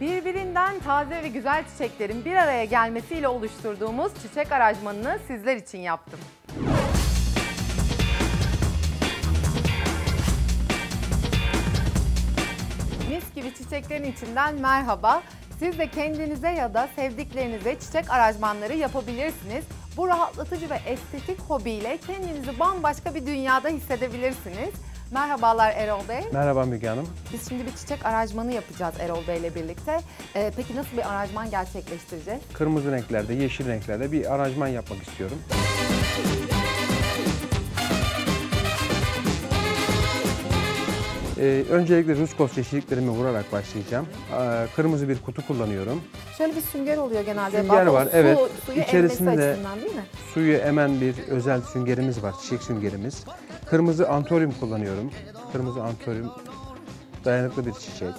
Birbirinden taze ve güzel çiçeklerin bir araya gelmesiyle oluşturduğumuz çiçek aranjmanını sizler için yaptım. Mis gibi çiçeklerin içinden merhaba. Siz de kendinize ya da sevdiklerinize çiçek aranjmanları yapabilirsiniz. Bu rahatlatıcı ve estetik hobiyle kendinizi bambaşka bir dünyada hissedebilirsiniz. Merhabalar Erol Bey. Merhaba Müge Hanım. Biz şimdi bir çiçek aranjmanı yapacağız Erol Bey ile birlikte. Ee, peki nasıl bir aranjman gerçekleştireceğiz? Kırmızı renklerde, yeşil renklerde bir aranjman yapmak istiyorum. Ee, öncelikle Ruskos yeşilliklerimi vurarak başlayacağım. Ee, kırmızı bir kutu kullanıyorum. Şöyle bir sünger oluyor genelde. Sünger Bak, var, su- evet. Suyu İçerisinde- değil mi? Suyu emen bir özel süngerimiz var, çiçek süngerimiz. Kırmızı antoryum kullanıyorum. Kırmızı antoryum dayanıklı bir çiçek.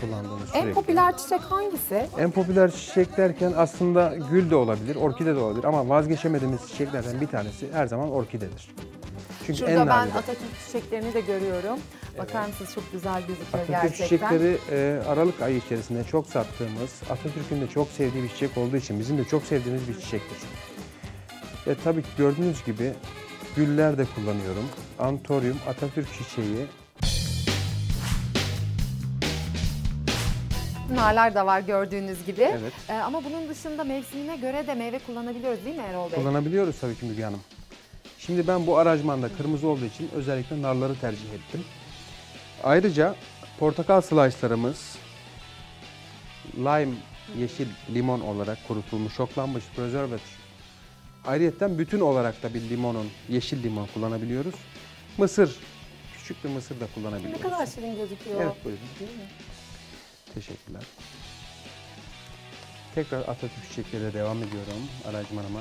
Kullandığımız En sürekli. popüler çiçek hangisi? En popüler çiçek derken aslında gül de olabilir, orkide de olabilir ama vazgeçemediğimiz çiçeklerden bir tanesi her zaman orkidedir. Çünkü Şurada en ben nadide. Atatürk çiçeklerini de görüyorum. Bakar mısınız çok güzel gözüküyor Atatürk gerçekten. çiçekleri e, Aralık ayı içerisinde çok sattığımız, Atatürk'ün de çok sevdiği bir çiçek olduğu için bizim de çok sevdiğimiz bir çiçektir. Ve tabii ki gördüğünüz gibi güller de kullanıyorum. Antoryum, Atatürk çiçeği, Narlar da var gördüğünüz gibi. Evet. Ee, ama bunun dışında mevsimine göre de meyve kullanabiliyoruz değil mi Erol Bey? kullanabiliyoruz tabii ki Müge Hanım. Şimdi ben bu aranjmanda kırmızı olduğu için özellikle narları tercih ettim. Ayrıca portakal slice'larımız lime, yeşil limon olarak kurutulmuş, şoklanmış, preservatif. Ayrıca bütün olarak da bir limonun, yeşil limon kullanabiliyoruz. Mısır, küçük bir mısır da ne kullanabiliyoruz. kadar şirin gözüküyor. Evet buyurun. Teşekkürler. Tekrar Atatürk çiçekleriyle devam ediyorum aranjmanıma.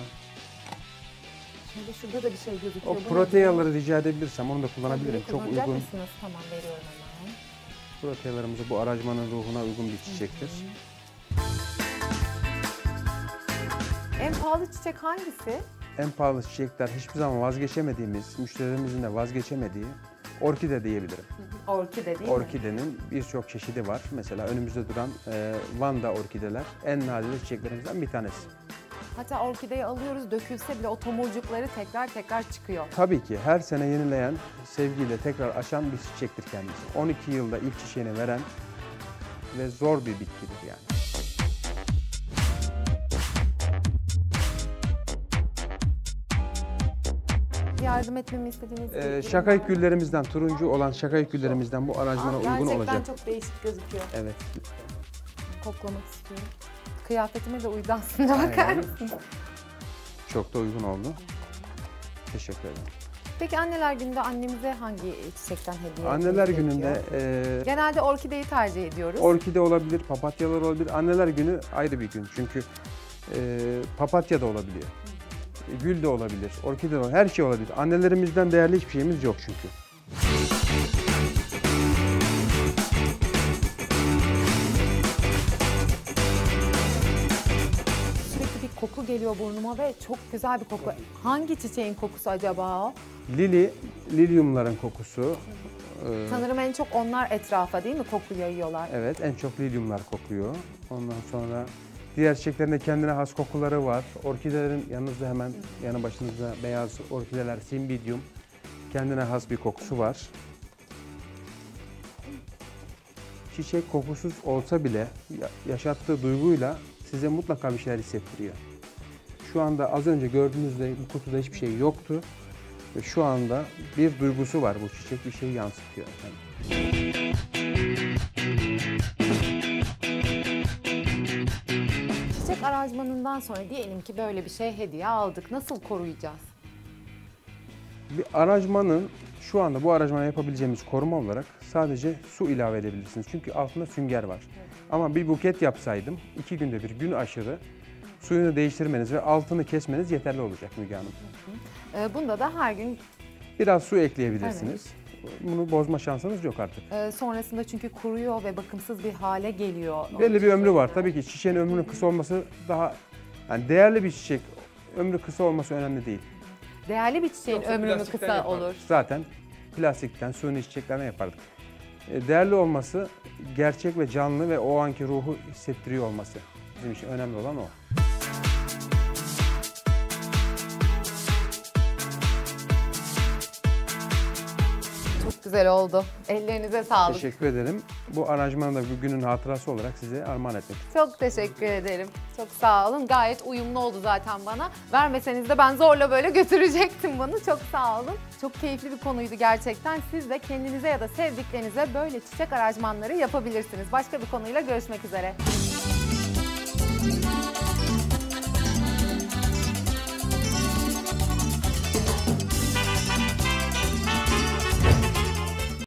Şimdi şurada da bir şey gözüküyor. O Bu proteyaları rica edebilirsem onu da kullanabilirim. Çok kullanacak uygun. mısınız? Tamam veriyorum hemen. Proteyalarımızı bu aranjmanın ruhuna uygun bir çiçektir. En pahalı çiçek hangisi? En pahalı çiçekler hiçbir zaman vazgeçemediğimiz, müşterilerimizin de vazgeçemediği orkide diyebilirim. Orkide değil mi? Orkidenin birçok çeşidi var. Mesela önümüzde duran e, Vanda orkideler en nadide çiçeklerimizden bir tanesi. Hatta orkideyi alıyoruz dökülse bile o tomurcukları tekrar tekrar çıkıyor. Tabii ki her sene yenileyen, sevgiyle tekrar açan bir çiçektir kendisi. 12 yılda ilk çiçeğini veren ve zor bir bitkidir yani. Yardım etmemi istediğiniz Ee, ürün var güllerimizden, turuncu olan şakayık güllerimizden bu aranjmana uygun Gerçekten olacak. çok değişik gözüküyor. Evet. Koklamak istiyorum. Kıyafetime de uydu aslında bakar mısınız? Çok da uygun oldu. Teşekkür ederim. Peki anneler gününde annemize hangi çiçekten hediye Anneler etmemiz gününde gerekiyor? e, Genelde orkideyi tercih ediyoruz. orkide olabilir, papatyalar olabilir. Anneler günü ayrı bir gün. Çünkü e, papatya da olabiliyor. E, Gül de olabilir, orkide de olabilir, her şey olabilir. Annelerimizden değerli hiçbir şeyimiz yok çünkü. Koku geliyor burnuma ve çok güzel bir koku. Hangi çiçeğin kokusu acaba o? Lili, lilyumların kokusu. e, Sanırım en çok onlar etrafa değil mi koku yayıyorlar. Evet, en çok lilyumlar kokuyor. Ondan sonra diğer çiçeklerin de kendine has kokuları var. Orkidelerin yanınızda hemen yanı başınızda beyaz orkideler, simbidium. Kendine has bir kokusu var. Çiçek kokusuz olsa bile ya- yaşattığı duyguyla size mutlaka bir şeyler hissettiriyor. Şu anda az önce gördüğünüzde bu kutuda hiçbir şey yoktu. Ve şu anda bir duygusu var bu çiçek bir şey yansıtıyor. efendim. Çiçek aranjmanından sonra diyelim ki böyle bir şey hediye aldık. Nasıl koruyacağız? Bir aranjmanın şu anda bu aranjmanı yapabileceğimiz koruma olarak sadece su ilave edebilirsiniz. Çünkü altında sünger var. Ama bir buket yapsaydım iki günde bir gün aşırı suyunu değiştirmeniz ve altını kesmeniz yeterli olacak Müge Hanım. Ee, bunda da her gün Biraz su ekleyebilirsiniz. Bunu bozma şansınız yok artık. e, sonrasında çünkü kuruyor ve bakımsız bir hale geliyor. Belli bir ömrü var. Tabii ki çiçeğin ömrünün kısa olması daha yani değerli bir çiçek ömrü kısa olması önemli değil. Değerli bir çiçeğin Yoksa ömrü kısa yapardık. olur? Zaten plastikten, suni çiçeklerden yapardık. E, Değerli olması, gerçek ve canlı ve o anki ruhu hissettiriyor olması. Bizim için önemli olan o. güzel oldu. Ellerinize sağlık. Teşekkür ederim. Bu aranjmanı da bugünün hatırası olarak size armağan etmek Çok teşekkür ederim. Çok sağ olun. Gayet uyumlu oldu zaten bana. Vermeseniz de ben zorla böyle götürecektim bunu. Çok sağ olun. Çok keyifli bir konuydu gerçekten. Siz de kendinize ya da sevdiklerinize böyle çiçek aranjmanları yapabilirsiniz. Başka bir konuyla görüşmek üzere.